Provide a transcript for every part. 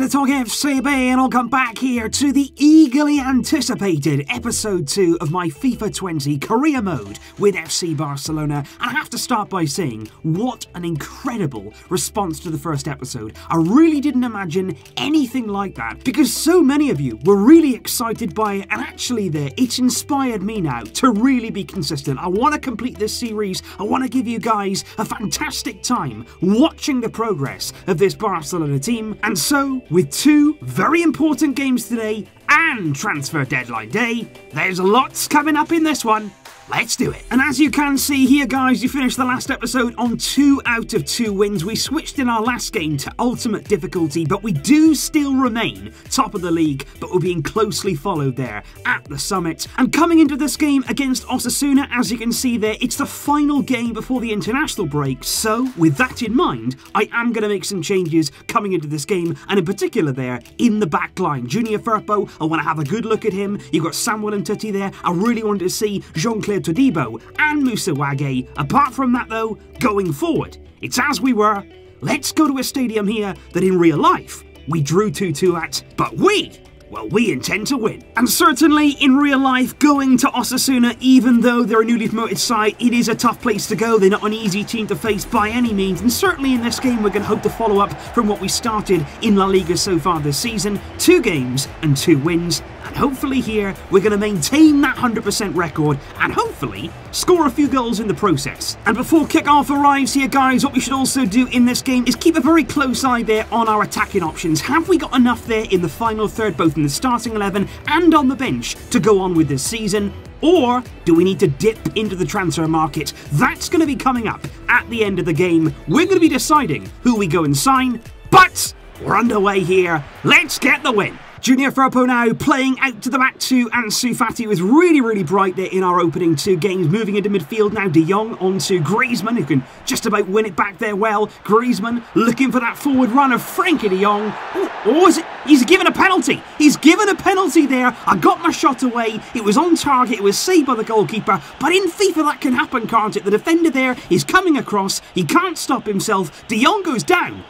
to Talk FCB and welcome back here to the eagerly anticipated episode 2 of my FIFA 20 career mode with FC Barcelona. And I have to start by saying, what an incredible response to the first episode. I really didn't imagine anything like that because so many of you were really excited by it and actually there, it's inspired me now to really be consistent. I want to complete this series. I want to give you guys a fantastic time watching the progress of this Barcelona team. And so, with two very important games today and transfer deadline day, there's lots coming up in this one. Let's do it. And as you can see here, guys, you finished the last episode on two out of two wins. We switched in our last game to ultimate difficulty, but we do still remain top of the league, but we're being closely followed there at the summit. And coming into this game against Osasuna, as you can see there, it's the final game before the international break. So, with that in mind, I am going to make some changes coming into this game, and in particular there, in the back line. Junior Firpo, I want to have a good look at him. You've got Samuel Umtiti there. I really wanted to see Jean-Claude Todibo and Moussa Wagué. Apart from that though, going forward, it's as we were. Let's go to a stadium here that in real life we drew 2-2 at, but we well, we intend to win. And certainly, in real life, going to Osasuna, even though they're a newly promoted side, it is a tough place to go. They're not an easy team to face by any means. And certainly in this game, we're going to hope to follow up from what we started in La Liga so far this season. Two games and two wins. Hopefully here, we're going to maintain that 100% record and hopefully score a few goals in the process. And before kick-off arrives here, guys, what we should also do in this game is keep a very close eye there on our attacking options. Have we got enough there in the final third, both in the starting 11 and on the bench, to go on with this season? Or do we need to dip into the transfer market? That's going to be coming up at the end of the game. We're going to be deciding who we go and sign, but we're underway here. Let's get the win. Junior Firpo now playing out to the back to Ansu Fati was really, really bright there in our opening two games. Moving into midfield now, De Jong onto Griezmann, who can just about win it back there well. Griezmann looking for that forward run of Frenkie De Jong. Oh, oh is it? He's given a penalty. He's given a penalty there. I got my shot away. It was on target. It was saved by the goalkeeper. But in FIFA, that can happen, can't it? The defender there is coming across. He can't stop himself. De Jong goes down.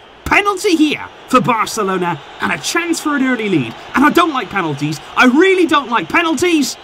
Penalty here for Barcelona and a chance for an early lead. And I don't like penalties. I really don't like penalties.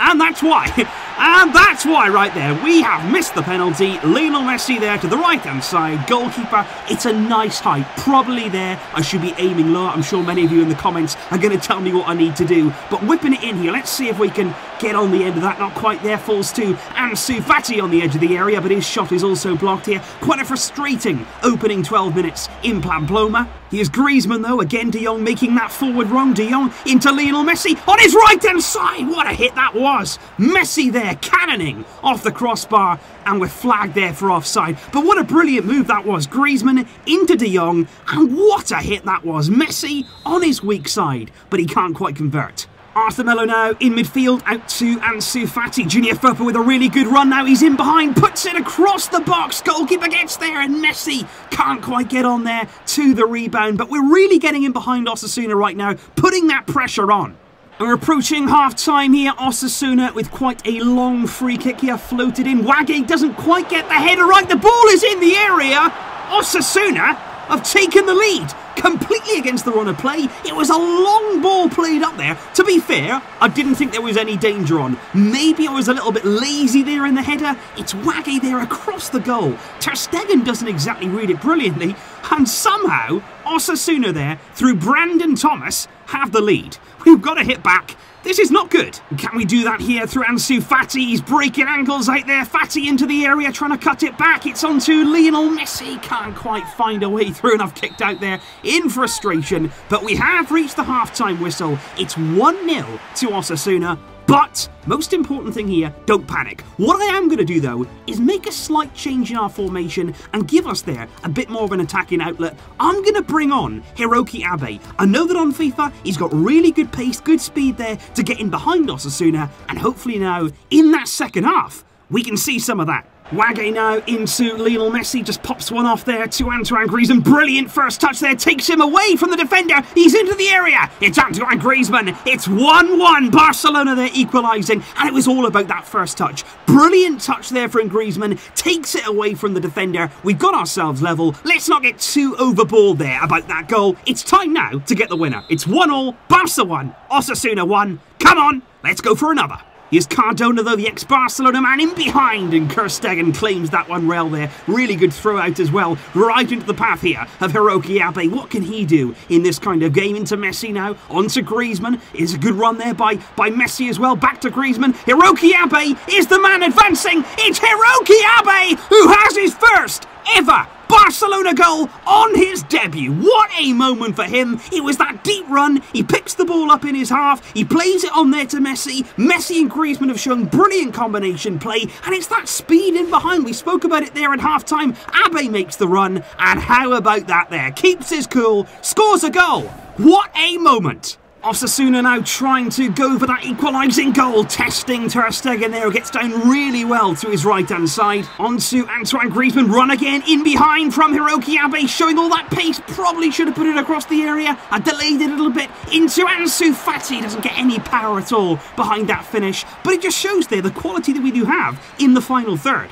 And that's why. And that's why right there we have missed the penalty. Lionel Messi there to the right hand side. Goalkeeper, it's a nice height. Probably there. I should be aiming low. I'm sure many of you in the comments are going to tell me what I need to do. But whipping it in here, let's see if we can get on the end of that. Not quite there. Falls to Ansu Fati on the edge of the area, but his shot is also blocked here. Quite a frustrating opening 12 minutes in Pamplona. Here's Griezmann though, again De Jong making that forward run. De Jong into Lionel Messi on his right hand side. What a hit that was. Messi there cannoning off the crossbar, and we're flagged there for offside. But what a brilliant move that was. Griezmann into De Jong, and what a hit that was. Messi on his weak side, but he can't quite convert. Arthur Melo now in midfield, out to Ansu Fati. Junior Firpo with a really good run now. He's in behind, puts it across the box. Goalkeeper gets there, and Messi can't quite get on there to the rebound. But we're really getting in behind Osasuna right now, putting that pressure on. We're approaching half time here. Osasuna with quite a long free kick here floated in. Wagué doesn't quite get the header right. The ball is in the area. Osasuna have taken the lead completely against the run of play. It was a long ball played up there. To be fair, I didn't think there was any danger on. Maybe I was a little bit lazy there in the header. It's Wagué there across the goal. Ter Stegen doesn't exactly read it brilliantly. And somehow, Osasuna there, through Brandon Thomas, have the lead. We've got to hit back. This is not good. Can we do that here through Ansu Fati? He's breaking ankles out there. Fati into the area, trying to cut it back. It's on to Lionel Messi. Can't quite find a way through, and I've kicked out there in frustration. But we have reached the half-time whistle. It's 1-0 to Osasuna. But, most important thing here, don't panic. What I am going to do though, is make a slight change in our formation and give us there a bit more of an attacking outlet. I'm going to bring on Hiroki Abe. I know that on FIFA, he's got really good pace, good speed there to get in behind Osasuna, and hopefully now, in that second half, we can see some of that. Wague now into Lionel Messi, just pops one off there to Antoine Griezmann. Brilliant first touch there, takes him away from the defender. He's into the area. It's Antoine Griezmann. It's 1 1. Barcelona there equalising, and it was all about that first touch. Brilliant touch there from Griezmann, takes it away from the defender. We've got ourselves level. Let's not get too overboard there about that goal. It's time now to get the winner. It's 1 all, Barca 1, Osasuna 1. Come on, let's go for another. Here's Cardona, though, the ex-Barcelona man in behind, and Ter Stegen claims that one well there. Really good throw out as well, right into the path here of Hiroki Abe. What can he do in this kind of game? Into Messi now, onto Griezmann. Is a good run there by, by Messi as well. Back to Griezmann. Hiroki Abe is the man advancing. It's Hiroki Abe who has his first ever Barcelona goal on his debut. What a moment for him. It was that deep run. He picks the ball up in his half. He plays it on there to Messi. Messi and Griezmann have shown brilliant combination play. And it's that speed in behind. We spoke about it there at half time. Abe makes the run. And how about that there? Keeps his cool. Scores a goal. What a moment. Osasuna now trying to go for that equalising goal, testing Ter Stegen there, gets down really well to his right-hand side. Onto Antoine Griezmann, run again, in behind from Hiroki Abe, showing all that pace, probably should have put it across the area. I delayed it a little bit into Ansu Fati, doesn't get any power at all behind that finish, but it just shows there the quality that we do have in the final third.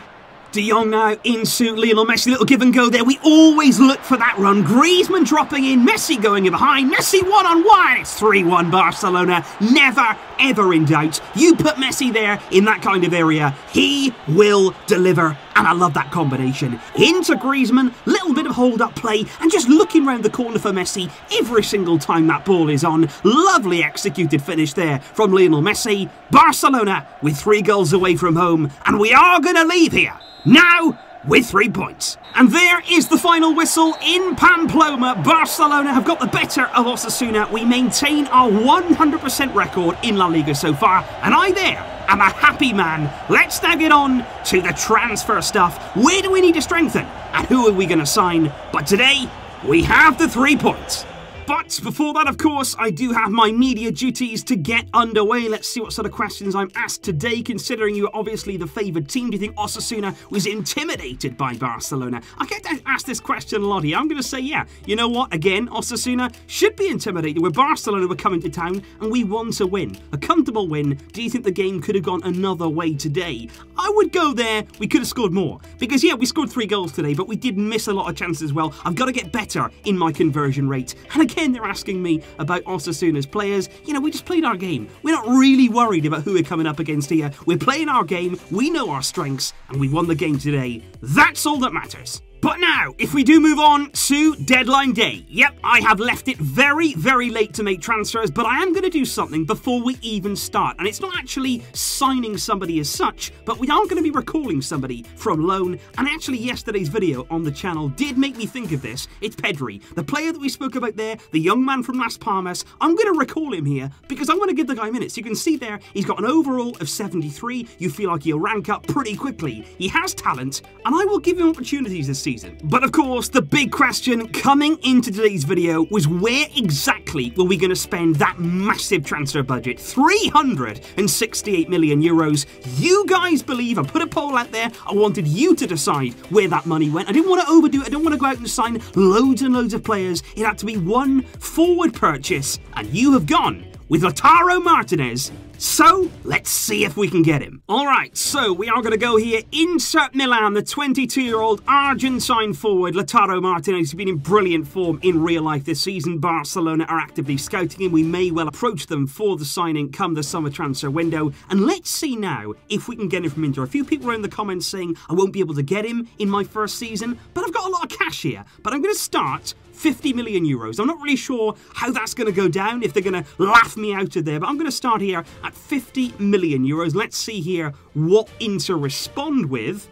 De Jong now into Lionel Messi. Little give and go there. We always look for that run. Griezmann dropping in. Messi going in behind. Messi one on one. It's 3 1 Barcelona. Never, ever in doubt. You put Messi there in that kind of area, he will deliver. And I love that combination. Into Griezmann, little bit of hold up play, and just looking round the corner for Messi every single time that ball is on. Lovely executed finish there from Lionel Messi. Barcelona with three goals away from home, and we are going to leave here now with three points. And there is the final whistle in Pamplona. Barcelona have got the better of Osasuna. We maintain our 100% record in La Liga so far, and I there am a happy man. Let's now get on to the transfer stuff. Where do we need to strengthen? And who are we going to sign? But today, we have the three points. But before that, of course, I do have my media duties to get underway. Let's see what sort of questions I'm asked today, considering you're obviously the favoured team. Do you think Osasuna was intimidated by Barcelona? I get asked this question a lot here. I'm going to say, yeah. You know what? Again, Osasuna should be intimidated. We're Barcelona we're coming to town and we want to win. A comfortable win. Do you think the game could have gone another way today? I would go there. We could have scored more. Because, yeah, we scored three goals today, but we did miss a lot of chances as well. I've got to get better in my conversion rate. And again, they're asking me about Osasuna's players. You know, we just played our game. We're not really worried about who we're coming up against here. We're playing our game, we know our strengths, and we won the game today. That's all that matters. But now, if we do move on to deadline day, yep, I have left it very, very late to make transfers, but I am going to do something before we even start. And it's not actually signing somebody as such, but we are going to be recalling somebody from loan. And actually, yesterday's video on the channel did make me think of this. It's Pedri, the player that we spoke about there, the young man from Las Palmas. I'm going to recall him here because I want to give the guy minutes. You can see there, he's got an overall of 73. You feel like he'll rank up pretty quickly. He has talent, and I will give him opportunities this season season. But of course, the big question coming into today's video was where exactly were we going to spend that massive transfer budget? 368 million euros. You guys believe, I put a poll out there, I wanted you to decide where that money went. I didn't want to overdo it, I didn't want to go out and sign loads and loads of players. It had to be one forward purchase, and you have gone with Lautaro Martinez so, let's see if we can get him. Alright, so we are going to go here. Inter Milan, the 22-year-old Argentine forward, Lautaro Martinez, has been in brilliant form in real life this season. Barcelona are actively scouting him. We may well approach them for the signing come the summer transfer window. And let's see now if we can get him from Inter. A few people are in the comments saying I won't be able to get him in my first season, but I've got a lot of cash here. But I'm going to start 50 million euros. I'm not really sure how that's going to go down, if they're going to laugh me out of there, but I'm going to start here at 50 million euros. Let's see here what Inter respond with.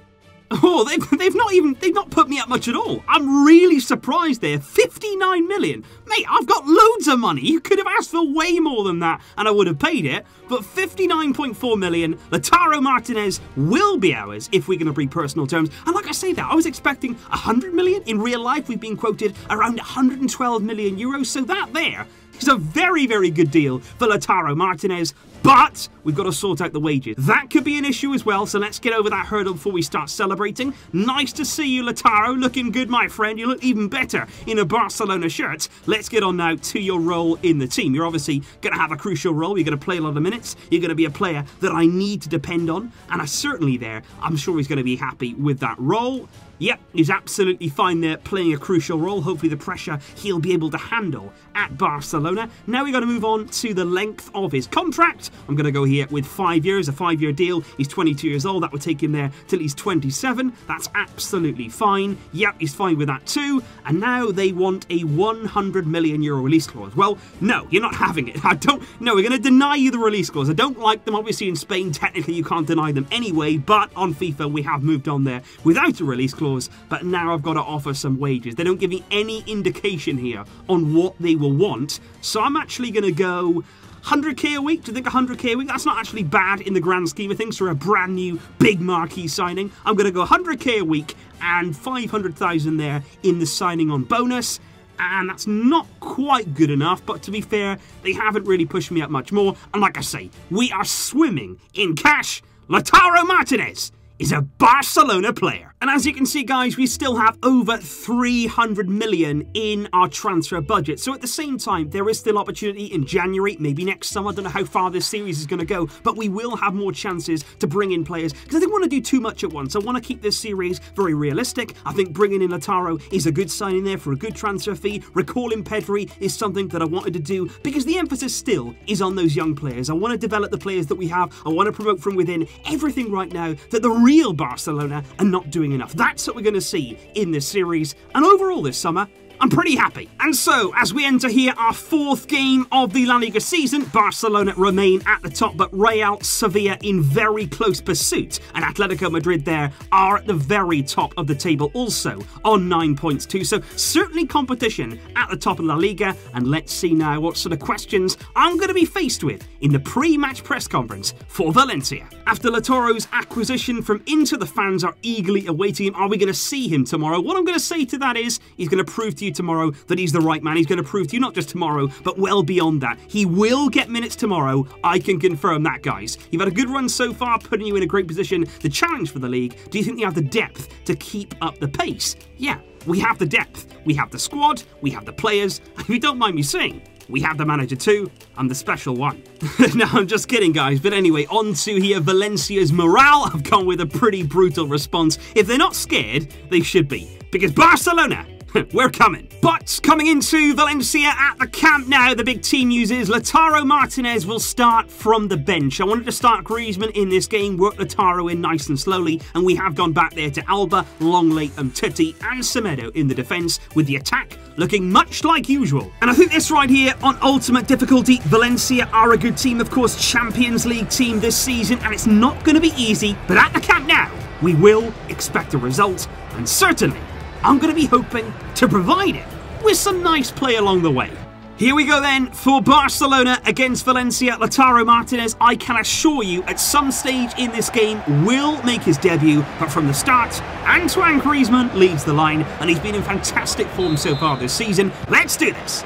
Oh, they've, they've not even, they've not put me up much at all. I'm really surprised there. 59 million. Mate, I've got loads of money. You could have asked for way more than that and I would have paid it. But 59.4 million, Lautaro Martinez will be ours if we're going to bring personal terms. And like I say that, I was expecting 100 million. In real life, we've been quoted around 112 million euros. So that there is a very, very good deal for Lautaro Martinez. But we've got to sort out the wages. That could be an issue as well, so let's get over that hurdle before we start celebrating. Nice to see you, Lautaro. Looking good, my friend. You look even better in a Barcelona shirt. Let's get on now to your role in the team. You're obviously going to have a crucial role. You're going to play a lot of minutes. You're going to be a player that I need to depend on, and I'm certainly there. I'm sure he's going to be happy with that role. Yep, he's absolutely fine there, playing a crucial role. Hopefully the pressure he'll be able to handle at Barcelona. Now we've got to move on to the length of his contract. I'm going to go here with five years, a five-year deal. He's 22 years old. That would take him there till he's 27. That's absolutely fine. Yep, he's fine with that too. And now they want a 100 million euro release clause. Well, no, you're not having it. I don't. No, we're going to deny you the release clause. I don't like them. Obviously, in Spain, technically you can't deny them anyway. But on FIFA, we have moved on there without a release clause but now I've got to offer some wages. They don't give me any indication here on what they will want, so I'm actually going to go 100k a week? Do you think 100k a week? That's not actually bad in the grand scheme of things for a brand new big marquee signing. I'm going to go 100k a week and 500,000 there in the signing on bonus. And that's not quite good enough, but to be fair, they haven't really pushed me up much more. And like I say, we are swimming in cash. Lautaro Martinez is a Barcelona player. And as you can see, guys, we still have over 300 million in our transfer budget. So at the same time, there is still opportunity in January, maybe next summer. I don't know how far this series is going to go, but we will have more chances to bring in players because I don't want to do too much at once. I want to keep this series very realistic. I think bringing in Lautaro is a good sign in there for a good transfer fee. Recalling Pedri is something that I wanted to do because the emphasis still is on those young players. I want to develop the players that we have. I want to promote from within everything right now that the real Barcelona are not doing enough. That's what we're going to see in this series. And overall this summer, I'm pretty happy. And so, as we enter here our fourth game of the La Liga season, Barcelona remain at the top, but Real Sevilla in very close pursuit, and Atletico Madrid there are at the very top of the table also on nine points too. So certainly competition at the top of La Liga, and let's see now what sort of questions I'm going to be faced with in the pre-match press conference for Valencia. After Lautaro's acquisition from Inter, the fans are eagerly awaiting him. Are we going to see him tomorrow? What I'm going to say to that is he's going to prove to you you tomorrow that he's the right man. He's going to prove to you not just tomorrow, but well beyond that. He will get minutes tomorrow. I can confirm that, guys. You've had a good run so far, putting you in a great position The challenge for the league. Do you think you have the depth to keep up the pace? Yeah, we have the depth. We have the squad. We have the players. If you don't mind me saying, we have the manager too. I'm the special one. no, I'm just kidding, guys. But anyway, on to here Valencia's morale. I've gone with a pretty brutal response. If they're not scared, they should be. Because Barcelona We're coming. But coming into Valencia at the Camp Nou, the big team uses Lautaro Martinez will start from the bench. I wanted to start Griezmann in this game, work Lautaro in nice and slowly, and we have gone back there to Alba, Lenglet, and Titi, and Semedo in the defence, with the attack looking much like usual. And I think this right here on ultimate difficulty, Valencia are a good team, of course, Champions League team this season, and it's not going to be easy, but at the Camp Nou, we will expect a result, and certainly I'm going to be hoping to provide it with some nice play along the way. Here we go then for Barcelona against Valencia. Lautaro Martinez, I can assure you, at some stage in this game, will make his debut. But from the start, Antoine Griezmann leads the line, and he's been in fantastic form so far this season. Let's do this.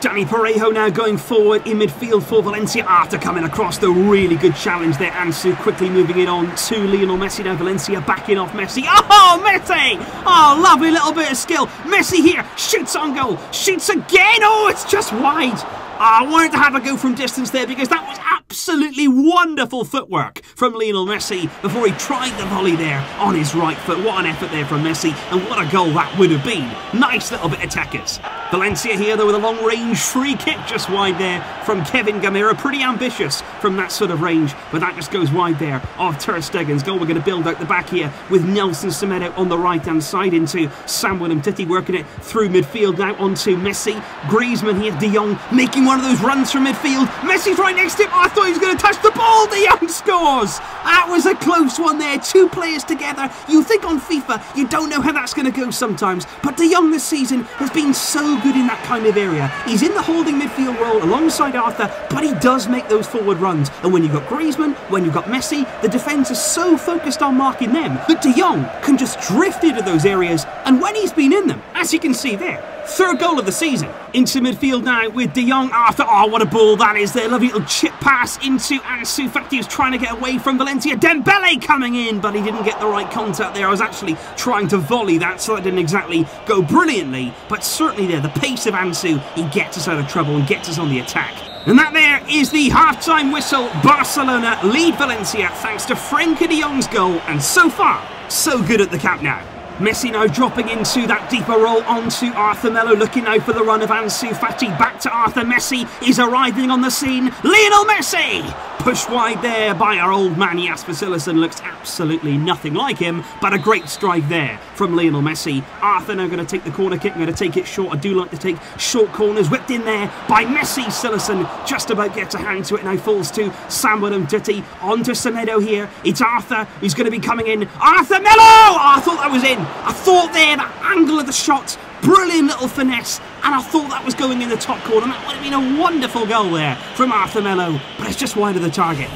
Dani Parejo now going forward in midfield for Valencia after coming across the really good challenge there. Ansu quickly moving it on to Lionel Messi. Now Valencia backing off Messi. Oh, Messi! Oh, lovely little bit of skill. Messi here shoots on goal. Shoots again. Oh, it's just wide. Ah, I wanted to have a go from distance there because that was absolutely wonderful footwork from Lionel Messi before he tried the volley there on his right foot. What an effort there from Messi, and what a goal that would have been. Nice little bit of tackers. Valencia here, though, with a long range free kick just wide there from Kevin Gameiro. Pretty ambitious from that sort of range, but that just goes wide there of Ter Stegen's goal. We're going to build out the back here with Nelson Semedo on the right hand side into Samuel Umtiti working it through midfield now onto Messi. Griezmann here, De Jong making one of those runs from midfield. Messi's right next to him. I thought he was going to touch the ball. De Jong scores. That was a close one there. Two players together. You think on FIFA, you don't know how that's going to go sometimes. But De Jong this season has been so good in that kind of area. He's in the holding midfield role alongside Arthur, but he does make those forward runs. And when you've got Griezmann, when you've got Messi, the defence is so focused on marking them that De Jong can just drift into those areas. And when he's been in them, as you can see there, Third goal of the season. Into midfield now with De Jong ah, after. Oh, what a ball that is there. Lovely little chip pass into Ansu Fati who's trying to get away from Valencia. Dembele coming in, but he didn't get the right contact there. I was actually trying to volley that, so that didn't exactly go brilliantly, but certainly there, the pace of Ansu, he gets us out of trouble and gets us on the attack. And that there is the half-time whistle. Barcelona lead Valencia thanks to Frenkie de Jong's goal, and so far, so good at the Camp Nou. Messi now dropping into that deeper role onto Arthur Melo, looking now for the run of Ansu Fati. Back to Arthur Messi. is arriving on the scene. Lionel Messi! Pushed wide there by our old man Jasper Cillessen. Looks absolutely nothing like him, but a great strike there from Lionel Messi. Arthur now going to take the corner kick. I'm going to take it short. I do like to take short corners. Whipped in there by Messi. Cillessen just about gets a hand to it. Now falls to Samuel Umtiti. On to Semedo here. It's Arthur who's going to be coming in. Arthur Melo! Oh, I thought that was in. I thought there, the angle of the shot Brilliant little finesse, and I thought that was going in the top corner. That would have been a wonderful goal there from Arthur Melo, but it's just wide of the target.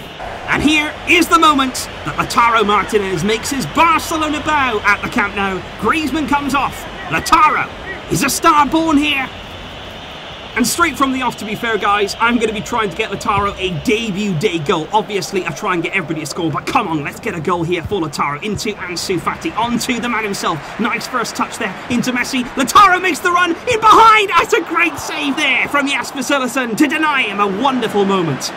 And here is the moment that Lautaro Martinez makes his Barcelona bow at the Camp Nou. Griezmann comes off. Lautaro is a star born here. And straight from the off, to be fair, guys, I'm going to be trying to get Lautaro a debut day goal. Obviously, I try and get everybody to score, but come on, let's get a goal here for Lautaro into Ansu Fati, onto the man himself. Nice first touch there into Messi. Lautaro makes the run in behind. That's a great save there from Jasper Cillessen to deny him a wonderful moment.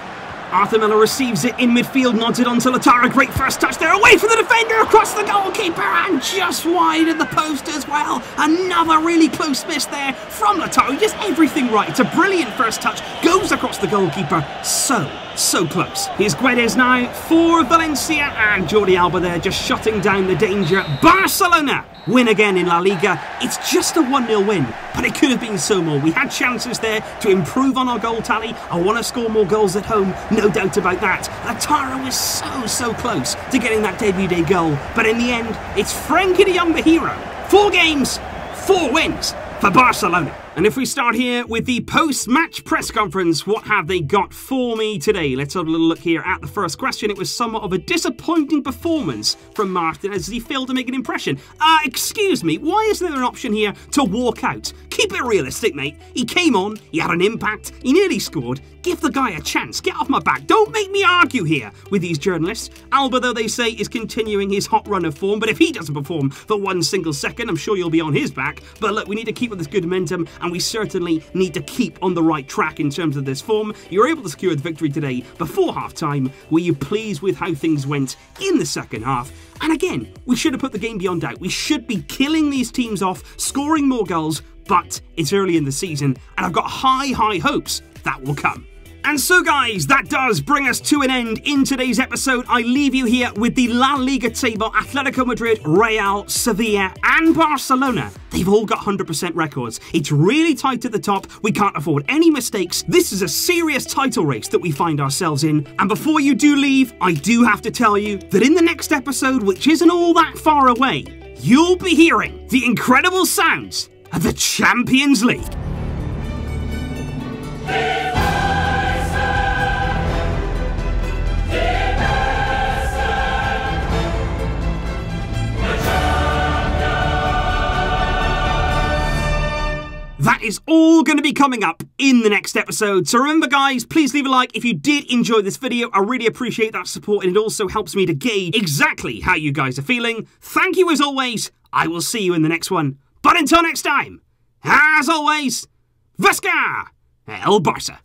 Arthur Melo receives it in midfield, nods it onto Lautaro. Great first touch there, away from the defender, across the goalkeeper, and just wide of the post as well. Another really close miss there from Lautaro. Just everything right. It's a brilliant first touch, goes across the goalkeeper. So, so close. Here's Guedes now for Valencia, and Jordi Alba there just shutting down the danger. Barcelona win again in La Liga. It's just a 1 0 win, but it could have been so more. We had chances there to improve on our goal tally. I want to score more goals at home, no doubt about that. Lautaro was so, so close to getting that debut day goal, but in the end, it's Frenkie de Jong the hero. Four games, four wins for Barcelona. And if we start here with the post-match press conference, what have they got for me today? Let's have a little look here at the first question. It was somewhat of a disappointing performance from Martinez he failed to make an impression. Uh, excuse me, why isn't there an option here to walk out? Keep it realistic, mate. He came on, he had an impact, he nearly scored. Give the guy a chance. Get off my back. Don't make me argue here with these journalists. Alba, though they say, is continuing his hot run of form, but if he doesn't perform for one single second, I'm sure you'll be on his back. But look, we need to keep with this good momentum and we certainly need to keep on the right track in terms of this form. You're able to secure the victory today before half time. Were you pleased with how things went in the second half? And again, we should have put the game beyond doubt. We should be killing these teams off, scoring more goals, but it's early in the season, and I've got high, high hopes that will come. And so, guys, that does bring us to an end in today's episode. I leave you here with the La Liga table Atletico Madrid, Real, Sevilla, and Barcelona. They've all got 100% records. It's really tight at the top. We can't afford any mistakes. This is a serious title race that we find ourselves in. And before you do leave, I do have to tell you that in the next episode, which isn't all that far away, you'll be hearing the incredible sounds of the Champions League. That is all going to be coming up in the next episode. So remember, guys, please leave a like if you did enjoy this video. I really appreciate that support and it also helps me to gauge exactly how you guys are feeling. Thank you as always. I will see you in the next one. But until next time, as always, Visca El Barça.